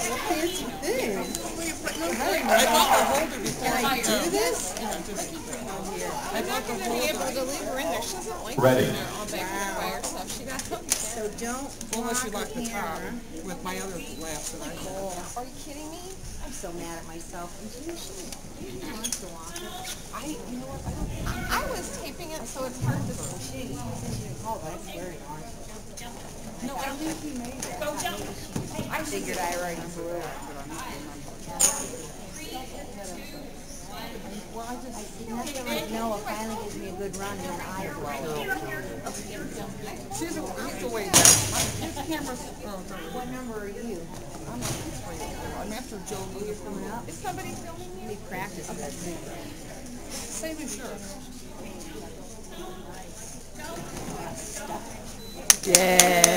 fancy thing. I bought the holder before I do this? I bought the gonna be able to leave her in there. She doesn't like Ready. being all back there by. She got there. So don't Unless you lock the top with my other laughs that I. Are you kidding me? I'm so mad at myself. To. I, you know what? I, don't, I, was taping it, so it's hard to see. That's very hard. No, I think he made it. I figured I already blew it. Well, I just, nothing like Noah finally gives me a good run and then I blow. She's a, he's away. My- His camera's, oh, What number are you? I'm on this way. I'm after Joe Lee. Coming up? Is somebody filming you? We practice that thing. Same insurance. Yeah.